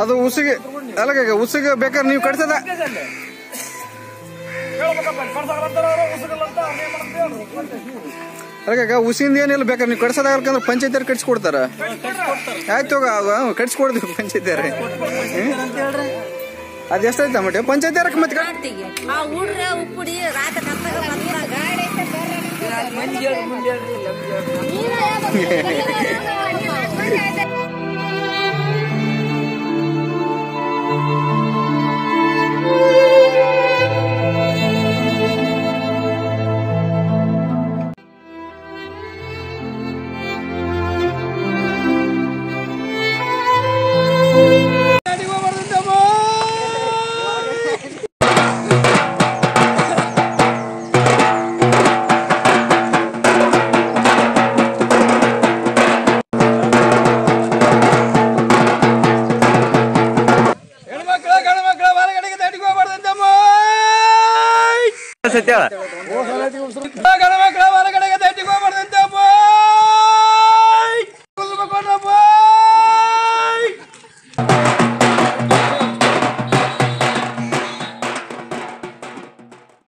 ಅದು ಉಸಿಗೆ ಅಲ್ಲ ಉಸಿಗೆ ಬೇಕಾದ್ರೆ ನೀವು ಕಟ್ಸದ. ಅಲ್ಲ ಏನಿಲ್ಲ ಏನಿಲ್ಲ ಬೇಕಾದ್ರೆ ನೀವು ಕಟ್ಸೋದಾಗಲ್ಕಂದ್ರೆ ಪಂಚಾಯತಿಯವ್ರು ಕಟ್ಸ್ಕೊಡ್ತಾರ? ಆಯ್ತು ಕಟ್ಸ್ಕೊಡ್ತೀವಿ ಅದ್ ಅದು ಎಷ್ಟಾಯ್ತು ಮಟ್ಟ ಪಂಚಾಯತಿಯವ್ರಕ್ಕೆ ಮತ್ತೆ biar mundur, biar mundur. Iya, iya, seteada.